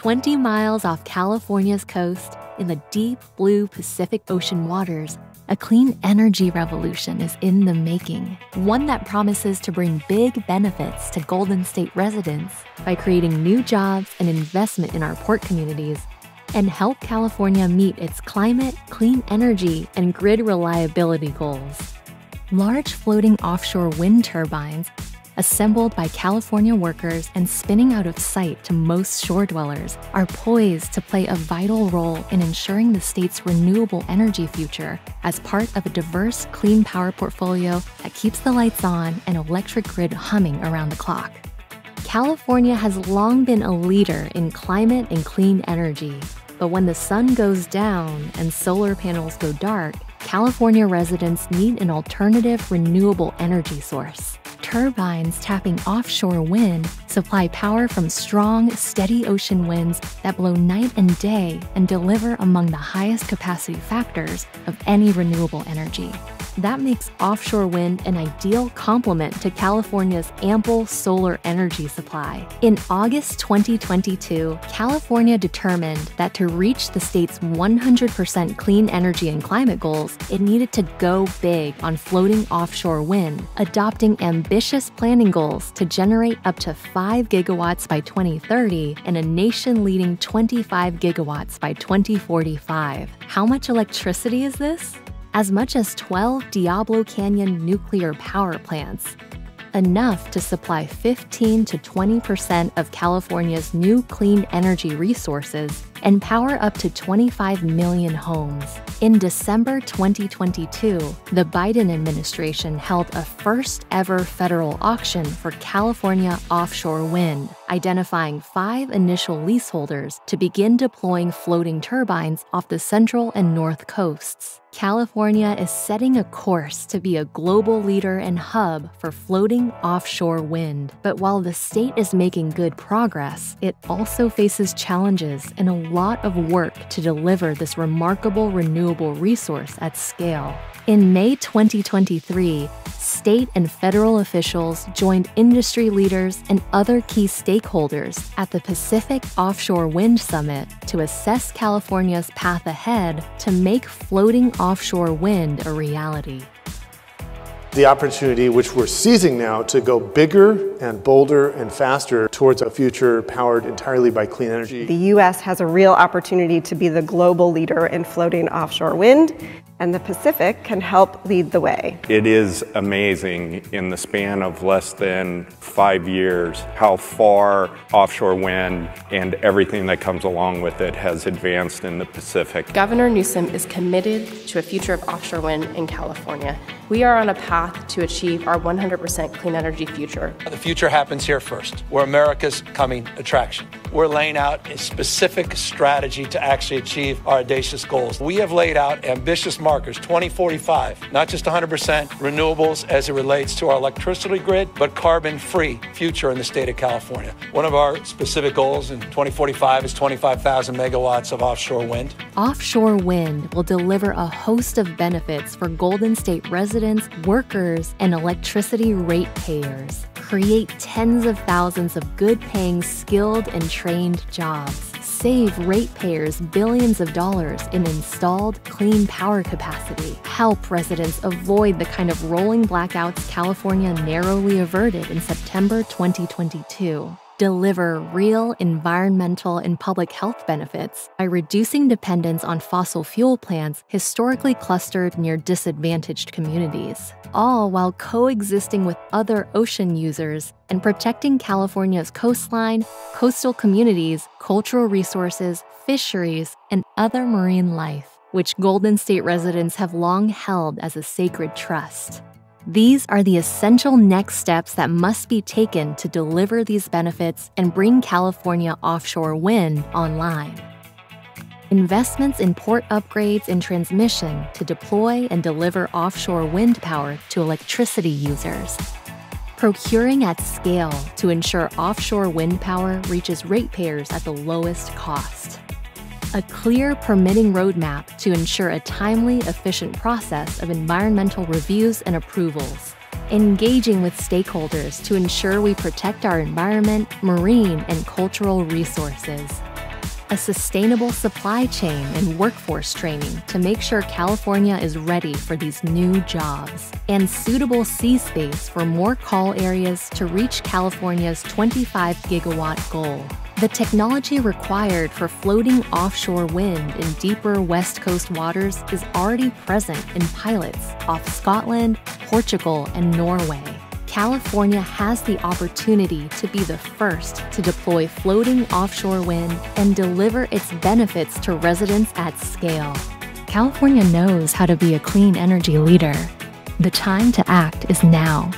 20 miles off California's coast, in the deep blue Pacific Ocean waters, a clean energy revolution is in the making, one that promises to bring big benefits to Golden State residents by creating new jobs and investment in our port communities, and help California meet its climate, clean energy, and grid reliability goals. Large floating offshore wind turbines assembled by California workers and spinning out of sight to most shore dwellers, are poised to play a vital role in ensuring the state's renewable energy future as part of a diverse, clean power portfolio that keeps the lights on and electric grid humming around the clock. California has long been a leader in climate and clean energy, but when the sun goes down and solar panels go dark, California residents need an alternative renewable energy source turbines tapping offshore wind supply power from strong, steady ocean winds that blow night and day and deliver among the highest capacity factors of any renewable energy. That makes offshore wind an ideal complement to California's ample solar energy supply. In August 2022, California determined that to reach the state's 100% clean energy and climate goals, it needed to go big on floating offshore wind, adopting ambitious planning goals to generate up to 5 gigawatts by 2030 and a nation leading 25 gigawatts by 2045. How much electricity is this? as much as 12 Diablo Canyon nuclear power plants, enough to supply 15 to 20% of California's new clean energy resources and power up to 25 million homes. In December 2022, the Biden administration held a first ever federal auction for California offshore wind, identifying five initial leaseholders to begin deploying floating turbines off the central and north coasts. California is setting a course to be a global leader and hub for floating offshore wind. But while the state is making good progress, it also faces challenges and a lot of work to deliver this remarkable renewable resource at scale. In May 2023, state and federal officials joined industry leaders and other key stakeholders at the Pacific Offshore Wind Summit to assess California's path ahead to make floating offshore wind a reality the opportunity, which we're seizing now, to go bigger and bolder and faster towards a future powered entirely by clean energy. The U.S. has a real opportunity to be the global leader in floating offshore wind, and the Pacific can help lead the way. It is amazing in the span of less than five years how far offshore wind and everything that comes along with it has advanced in the Pacific. Governor Newsom is committed to a future of offshore wind in California. We are on a path to achieve our 100% clean energy future. The future happens here first. We're America's coming attraction. We're laying out a specific strategy to actually achieve our audacious goals. We have laid out ambitious markers 2045, not just 100% renewables as it relates to our electricity grid, but carbon free future in the state of California. One of our specific goals in 2045 is 25,000 megawatts of offshore wind. Offshore wind will deliver a host of benefits for Golden State residents workers, and electricity ratepayers create tens of thousands of good paying, skilled, and trained jobs. Save ratepayers billions of dollars in installed clean power capacity. Help residents avoid the kind of rolling blackouts California narrowly averted in September 2022 deliver real environmental and public health benefits by reducing dependence on fossil fuel plants historically clustered near disadvantaged communities, all while coexisting with other ocean users and protecting California's coastline, coastal communities, cultural resources, fisheries, and other marine life, which Golden State residents have long held as a sacred trust. These are the essential next steps that must be taken to deliver these benefits and bring California offshore wind online. Investments in port upgrades and transmission to deploy and deliver offshore wind power to electricity users. Procuring at scale to ensure offshore wind power reaches ratepayers at the lowest cost a clear permitting roadmap to ensure a timely, efficient process of environmental reviews and approvals, engaging with stakeholders to ensure we protect our environment, marine, and cultural resources, a sustainable supply chain and workforce training to make sure California is ready for these new jobs, and suitable sea space for more call areas to reach California's 25 gigawatt goal. The technology required for floating offshore wind in deeper West Coast waters is already present in pilots off Scotland, Portugal, and Norway. California has the opportunity to be the first to deploy floating offshore wind and deliver its benefits to residents at scale. California knows how to be a clean energy leader. The time to act is now.